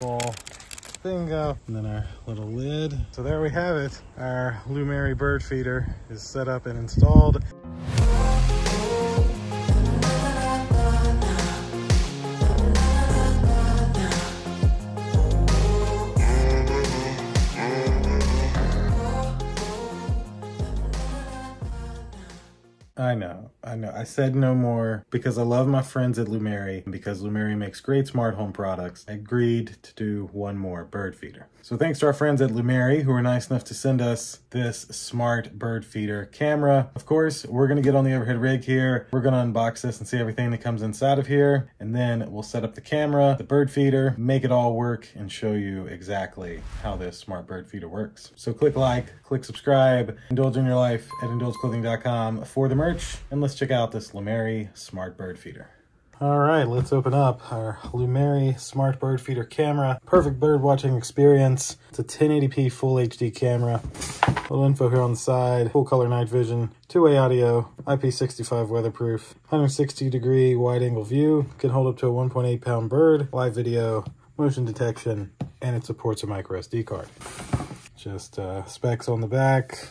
Little thing up, and then our little lid. So there we have it. Our Lumary bird feeder is set up and installed. I know, I know. I said no more because I love my friends at Lumary and because Lumary makes great smart home products. I agreed to do one more bird feeder. So thanks to our friends at Lumary who were nice enough to send us this smart bird feeder camera. Of course, we're gonna get on the overhead rig here. We're gonna unbox this and see everything that comes inside of here. And then we'll set up the camera, the bird feeder, make it all work and show you exactly how this smart bird feeder works. So click like, click subscribe, indulge in your life at indulgeclothing.com for the merch. And let's check out this Lumary smart bird feeder. All right, let's open up our Lumary Smart Bird Feeder camera. Perfect bird watching experience. It's a 1080p full HD camera. Little info here on the side. Full color night vision. Two-way audio. IP65 weatherproof. 160 degree wide angle view. Can hold up to a 1.8 pound bird. Live video. Motion detection. And it supports a micro SD card. Just uh, specs on the back.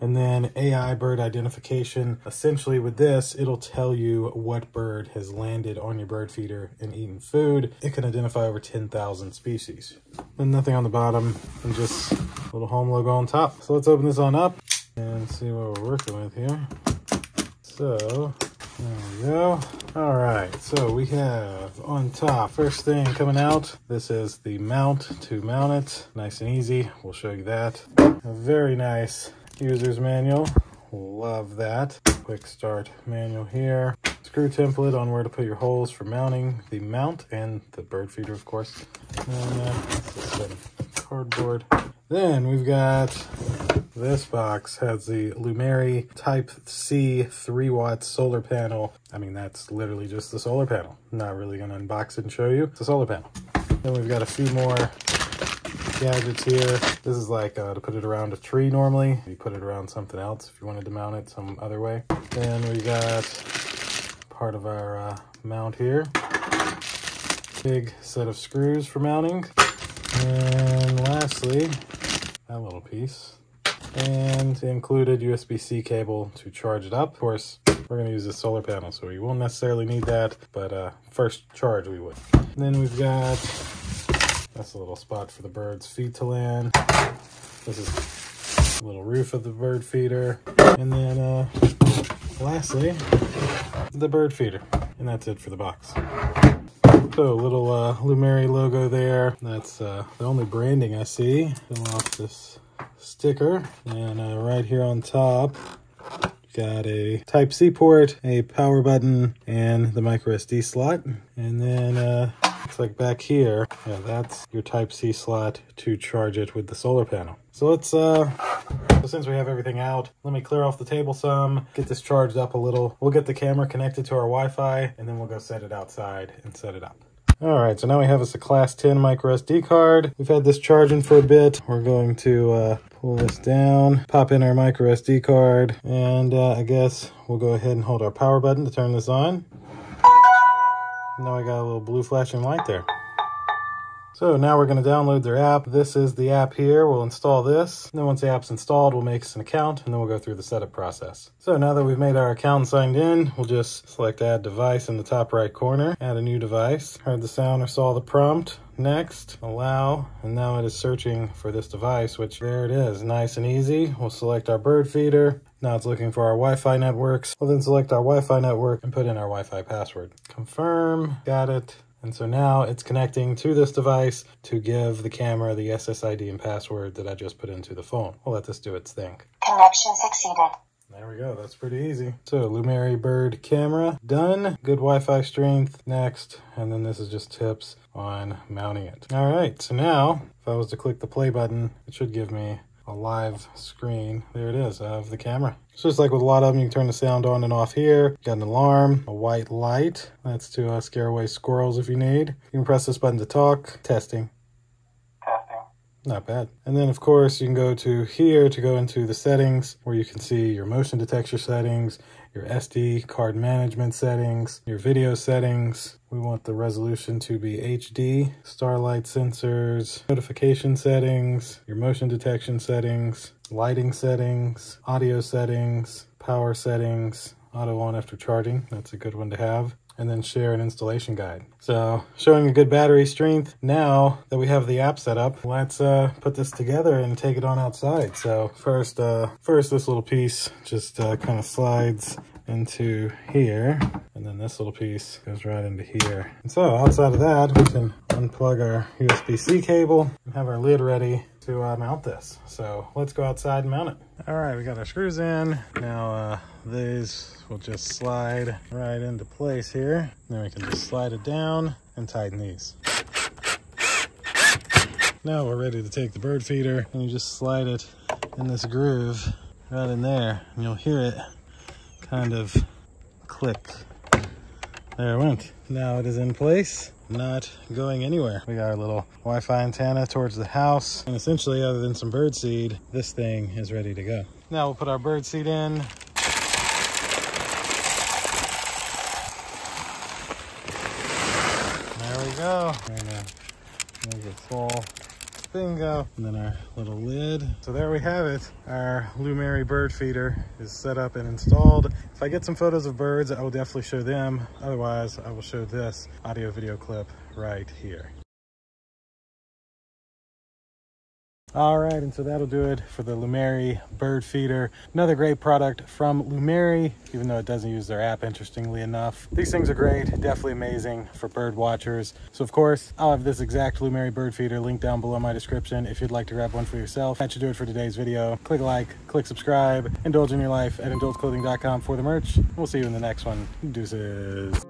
And then AI bird identification. Essentially with this, it'll tell you what bird has landed on your bird feeder and eaten food. It can identify over 10,000 species. And nothing on the bottom and just a little home logo on top. So let's open this on up and see what we're working with here. So there we go. All right, so we have on top, first thing coming out, this is the mount to mount it. Nice and easy, we'll show you that. A very nice user's manual, love that. Quick start manual here. Screw template on where to put your holes for mounting the mount and the bird feeder, of course. And uh, cardboard. Then we've got this box has the Lumary Type C 3 watt solar panel. I mean, that's literally just the solar panel. Not really to unbox it and show you. It's a solar panel. Then we've got a few more gadgets here. This is like uh, to put it around a tree normally. You put it around something else if you wanted to mount it some other way. Then we got part of our uh, mount here. Big set of screws for mounting. And lastly, that little piece and included USB-C cable to charge it up. Of course, we're going to use a solar panel, so we won't necessarily need that, but uh, first charge we would. And then we've got, that's a little spot for the bird's feet to land. This is a little roof of the bird feeder. And then uh, lastly, the bird feeder. And that's it for the box. So a little uh, Lumary logo there. That's uh, the only branding I see. Come off this sticker. And uh, right here on top, got a Type C port, a power button, and the micro SD slot. And then uh, looks like back here, yeah, that's your Type C slot to charge it with the solar panel. So let's, uh, so since we have everything out, let me clear off the table some, get this charged up a little. We'll get the camera connected to our Wi-Fi, and then we'll go set it outside and set it up. All right, so now we have us a class 10 micro SD card. We've had this charging for a bit. We're going to uh, pull this down, pop in our micro SD card, and uh, I guess we'll go ahead and hold our power button to turn this on. Now I got a little blue flashing light there. So now we're going to download their app. This is the app here. We'll install this. And then once the app's installed, we'll make us an account and then we'll go through the setup process. So now that we've made our account and signed in, we'll just select add device in the top right corner, add a new device, heard the sound or saw the prompt, next, allow, and now it is searching for this device, which there it is, nice and easy. We'll select our bird feeder. Now it's looking for our Wi-Fi networks. We'll then select our Wi-Fi network and put in our Wi-Fi password. Confirm, got it. And so now it's connecting to this device to give the camera the SSID and password that I just put into the phone. We'll let this do its thing. Connection succeeded. There we go. That's pretty easy. So Lumary Bird camera done. Good Wi-Fi strength. Next. And then this is just tips on mounting it. All right. So now if I was to click the play button, it should give me a live screen. There it is of the camera. It's just like with a lot of them, you can turn the sound on and off here. Got an alarm, a white light. That's to uh, scare away squirrels if you need. You can press this button to talk. Testing. Not bad. And then of course you can go to here to go into the settings where you can see your motion detector settings, your SD card management settings, your video settings. We want the resolution to be HD, starlight sensors, notification settings, your motion detection settings, lighting settings, audio settings, power settings, auto on after charging. That's a good one to have and then share an installation guide. So showing a good battery strength. Now that we have the app set up, let's uh, put this together and take it on outside. So first, uh, first this little piece just uh, kind of slides into here and then this little piece goes right into here and so outside of that we can unplug our USB-C cable and have our lid ready to uh, mount this so let's go outside and mount it all right we got our screws in. Now uh, these will just slide right into place here. Then we can just slide it down and tighten these. Now we're ready to take the bird feeder. And you just slide it in this groove right in there and you'll hear it kind of click. There it went. Now it is in place, not going anywhere. We got our little Wi-Fi antenna towards the house. And essentially, other than some bird seed, this thing is ready to go. Now we'll put our bird seed in. There we go. Make it full Bingo. And then our little lid. So there we have it. Our Lumary bird feeder is set up and installed. If I get some photos of birds, I will definitely show them. Otherwise, I will show this audio video clip right here. All right, and so that'll do it for the Lumary bird feeder. Another great product from Lumary, even though it doesn't use their app, interestingly enough. These things are great, definitely amazing for bird watchers. So of course, I'll have this exact Lumary bird feeder linked down below my description if you'd like to grab one for yourself. That should do it for today's video. Click like, click subscribe, indulge in your life at indulgeclothing.com for the merch. We'll see you in the next one. Deuces.